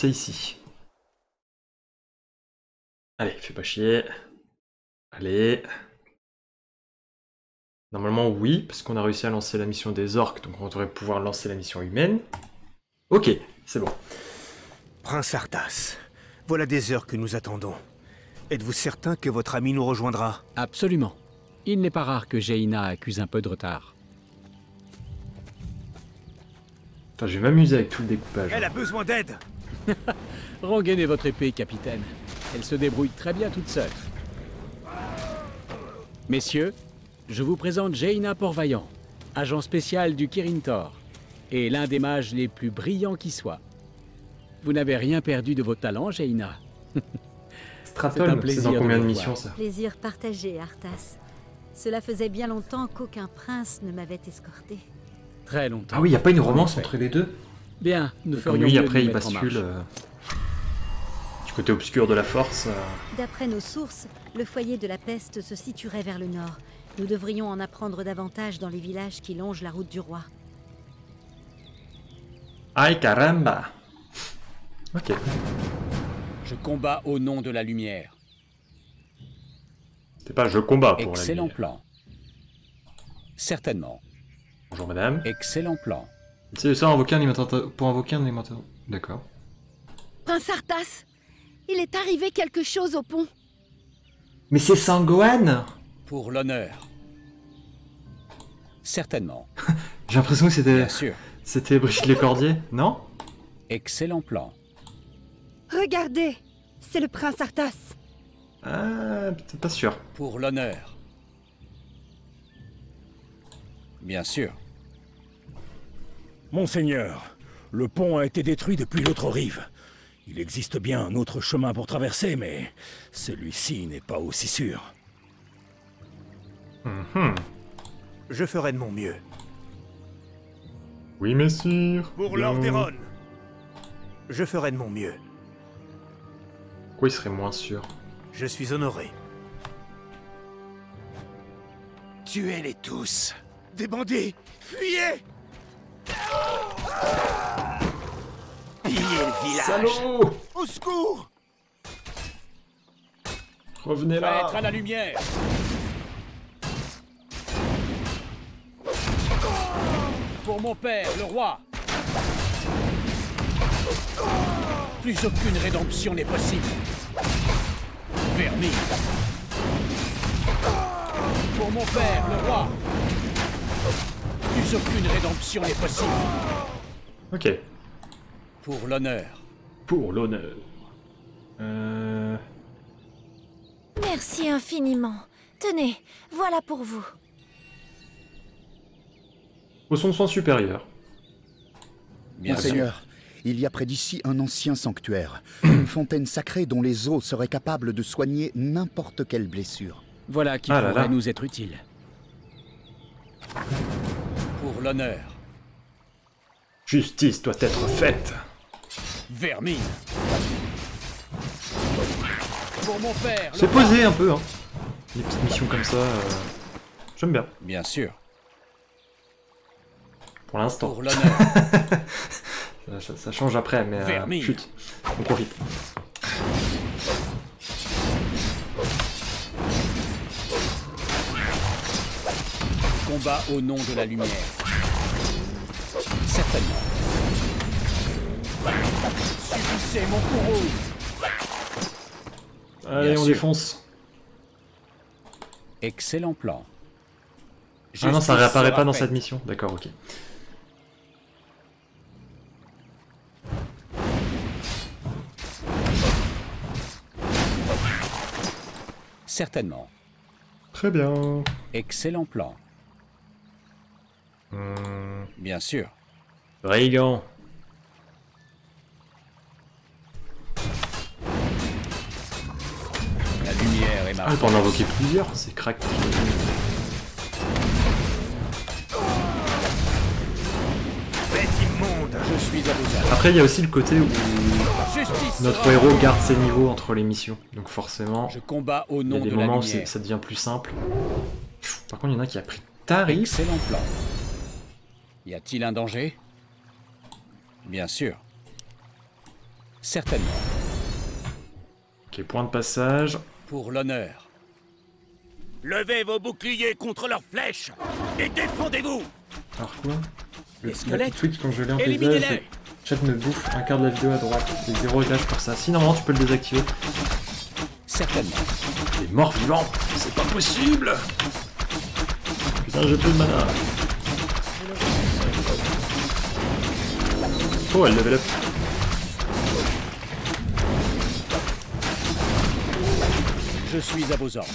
C'est ici. Allez, fais pas chier. Allez. Normalement, oui, parce qu'on a réussi à lancer la mission des orques, donc on devrait pouvoir lancer la mission humaine. Ok, c'est bon. Prince Arthas, voilà des heures que nous attendons. Êtes-vous certain que votre ami nous rejoindra? Absolument. Il n'est pas rare que Jaina accuse un peu de retard. Attends, je vais m'amuser avec tout le découpage. Elle a besoin d'aide Rengainez votre épée, capitaine. Elle se débrouille très bien toute seule. Messieurs, je vous présente Jaina Porvaillant, agent spécial du Kirin Tor, et l'un des mages les plus brillants qui soit. Vous n'avez rien perdu de vos talents, Jaina. Stratol, c'est plaisir dans de combien de missions ça Plaisir partagé, Arthas. Cela faisait bien longtemps qu'aucun prince ne m'avait escorté. Très longtemps. Ah oui, y a pas une romance En entre les deux? Bien, nous Comme ferions lui, mieux de après, il bascule euh, du côté obscur de la force. euh. D'après nos sources, le foyer de la peste se situerait vers le nord. Nous devrions en apprendre davantage dans les villages qui longent la route du roi. Ay caramba Ok. Je combats au nom de la lumière. C'est pas je combat pour la Excellent lumière. plan. Certainement. Bonjour madame. Excellent plan. C'est ça, invoquer un alimentateur... pour invoquer un alimentateur. D'accord. Prince Arthas Il est arrivé quelque chose au pont. Mais c'est Sangohan Pour l'honneur. Certainement. J'ai l'impression que c'était Bien sûr. c'était Brigitte Lecordier, non? Excellent plan. Regardez C'est le prince Arthas Ah, peut-être pas sûr. Pour l'honneur. Bien sûr. Monseigneur, le pont a été détruit depuis l'autre rive. Il existe bien un autre chemin pour traverser, mais celui-ci n'est pas aussi sûr. Mhm. Je ferai de mon mieux. Oui, messire. Pour Bien. Lord Eron Je ferai de mon mieux. Pourquoi il serait moins sûr? Je suis honoré. Tuez-les tous Des bandits Fuyez Pillez le village Salaud Au secours Revenez là Être à la lumière. Pour mon père, le roi. Plus aucune rédemption n'est possible. Vermine. Pour mon père, le roi. Plus aucune rédemption n'est possible. Ok. Pour l'honneur. Pour l'honneur. Euh... Merci infiniment. Tenez, voilà pour vous. Au son de soin supérieur. Bien sûr. Monseigneur, il y a près d'ici un ancien sanctuaire, une fontaine sacrée dont les eaux seraient capables de soigner n'importe quelle blessure. Voilà qui Ah là pourrait là. nous être utile. Pour l'honneur. Justice doit être faite. Vermine. Pour mon père. C'est posé un peu, hein. Des petites missions comme ça. euh, J'aime bien, Bien sûr. pour l'instant. Pour l'honneur. Ça, ça- ça change après, mais... euh, chut, on profite. Combat au nom de la lumière. Certainement. Subissez mon courroux. Allez, Bien on sûr. défonce. Excellent plan. Ah non, ça réapparaît pas dans cette mission. D'accord, ok. Certainement. Très bien. Excellent plan. Hmm, Bien sûr. Brigand. La lumière est ma Ah, on peut en invoquer plusieurs, c'est crack. Bête immonde Je suis à vos ordres. Après, il y a aussi le côté où Justice notre héros garde ses niveaux entre les missions. Donc forcément, Je combats au il y a nom des de la moments où ça devient plus simple. Par contre, il y en a qui a pris tarif. Excellent plan. Y a-t-il un danger? Bien sûr. Certainement. Ok, point de passage. Pour l'honneur. Levez vos boucliers contre leurs flèches et défendez-vous Alors quoi Le Les squelettes. Twitch congelé en paysage. Éliminez-les le Chat me bouffe un quart de la vidéo à droite. C'est zéro réglage pour ça. Si normalement tu peux le désactiver. Certainement. Les morts vivants C'est pas possible Putain, j'ai plus de mana. Oh, elle level up. Je suis à vos ordres.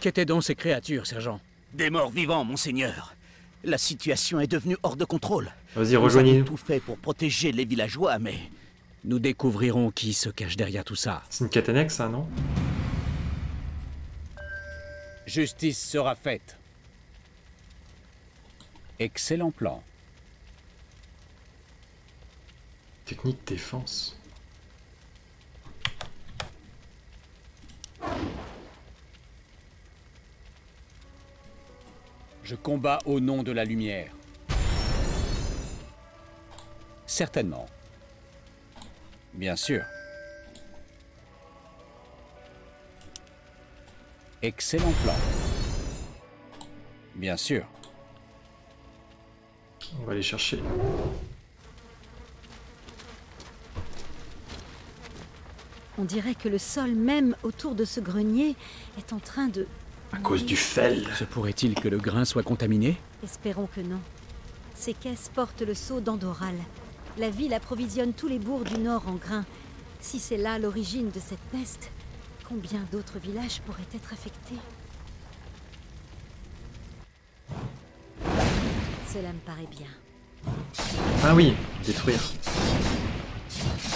Qu'étaient donc ces créatures, sergent? Des morts vivants, monseigneur. La situation est devenue hors de contrôle. Vas-y, Nous avons rejoignez-nous. tout fait pour protéger les villageois, mais Nous découvrirons qui se cache derrière tout ça. C'est une Katenek, ça, non? Justice sera faite. Excellent plan. Technique défense. Je combats au nom de la lumière. Certainement. Bien sûr. Excellent plan. Bien sûr. On va aller chercher. On dirait que le sol même autour de ce grenier est en train de... À cause du fel. Se pourrait-il que le grain soit contaminé? Espérons que non. Ces caisses portent le sceau d'Andoral. La ville approvisionne tous les bourgs du nord en grains. Si c'est là l'origine de cette peste, combien d'autres villages pourraient être affectés? Cela me paraît bien. Ah oui, détruire.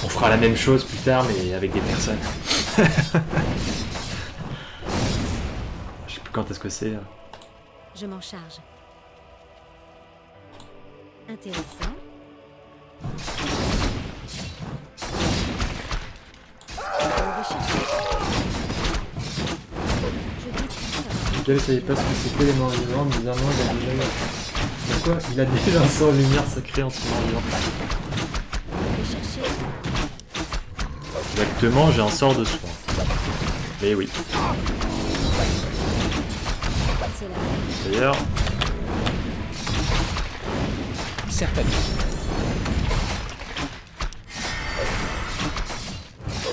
On fera la même chose plus tard, mais avec des personnes. Je sais plus quand est-ce que c'est. là. Je m'en charge. Intéressant. On avoir Miguel savait pas ce que c'était les morts vivants, bizarrement il a déjà... Mais quoi Il a déjà un sort lumière sacré en ce chercher. Exactement, j'ai un sort de soin. Mais oui. C'est là. D'ailleurs, Certainement.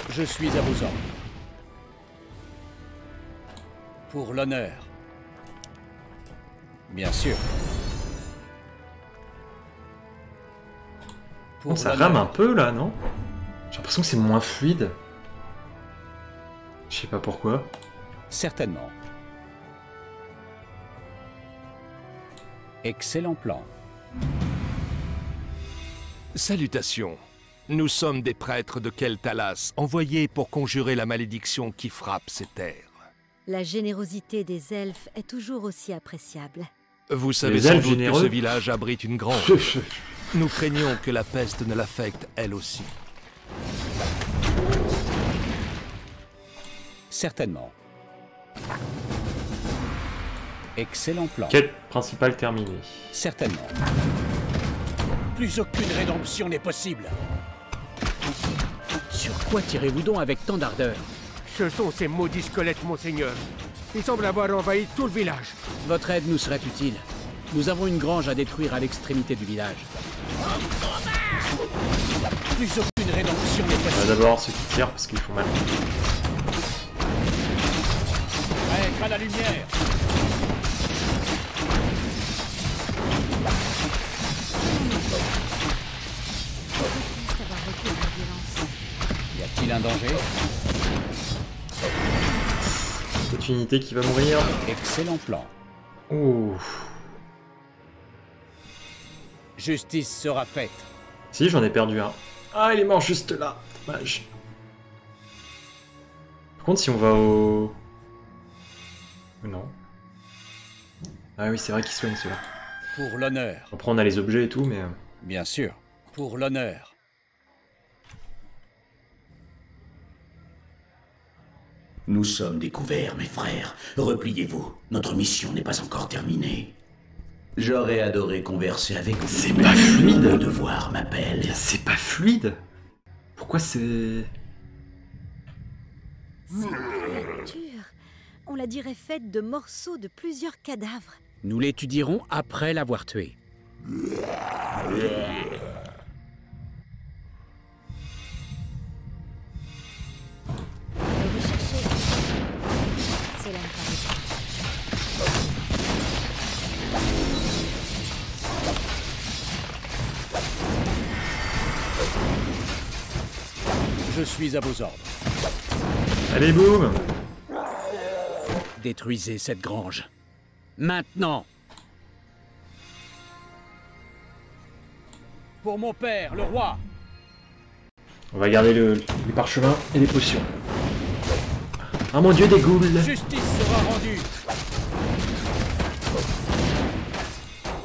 Je suis à vos ordres. Pour l'honneur. Bien sûr. Pour ça rame un peu là, non? J'ai l'impression que c'est moins fluide. Je sais pas pourquoi. Certainement. Excellent plan. Salutations. Nous sommes des prêtres de Keltalas, envoyés pour conjurer la malédiction qui frappe ces terres. La générosité des elfes est toujours aussi appréciable. Vous savez sans doute généreux que ce village abrite une grange. Nous craignons que la peste ne l'affecte elle aussi. Certainement. Excellent plan. Quête principale terminée. Certainement. Plus aucune rédemption n'est possible. Sur quoi tirez-vous donc avec tant d'ardeur? Ce sont ces maudits squelettes, monseigneur. Ils semblent avoir envahi tout le village. Votre aide nous serait utile. Nous avons une grange à détruire à l'extrémité du village. Plus aucune rédemption n'est possible. d'abord ceux qui tirent parce qu'ils font mal. Prêtre à la lumière. Y a-t-il un danger? Cette unité qui va mourir. Excellent plan. Ouh. Justice sera faite. Si, j'en ai perdu un. Ah, il est mort juste là. Dommage. Par contre, si on va au... Non. Ah oui, c'est vrai qu'il soigne ceux-là. Pour l'honneur. Après, on a les objets et tout, mais... euh, Bien sûr. Pour l'honneur. Nous sommes découverts, mes frères. Repliez-vous. Notre mission n'est pas encore terminée. J'aurais adoré converser avec vous. C'est pas fluide. Mon devoir m'appelle. C'est pas fluide. Pourquoi c'est... On la dirait faite de morceaux de plusieurs cadavres. Nous l'étudierons après l'avoir tué. Je suis à vos ordres. Allez, boum Détruisez cette grange. Maintenant Pour mon père, le roi On va garder le, les parchemins et les potions. Ah mon dieu, des ghouls. Justice sera rendue.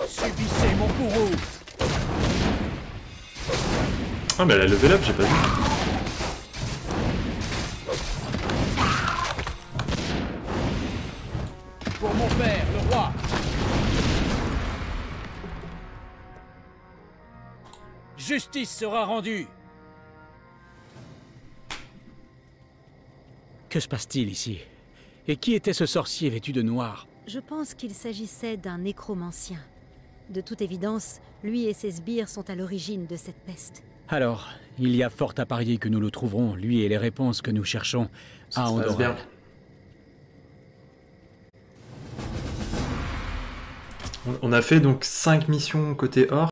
Subissez mon courroux. Ah mais elle a level up, j'ai pas vu. Pour mon père, le roi. Justice sera rendue Que se passe-t-il ici? Et qui était ce sorcier vêtu de noir? Je pense qu'il s'agissait d'un nécromancien. De toute évidence, lui et ses sbires sont à l'origine de cette peste. Alors, il y a fort à parier que nous le trouverons, lui et les réponses que nous cherchons à Andorra. On a fait donc 5 missions côté or.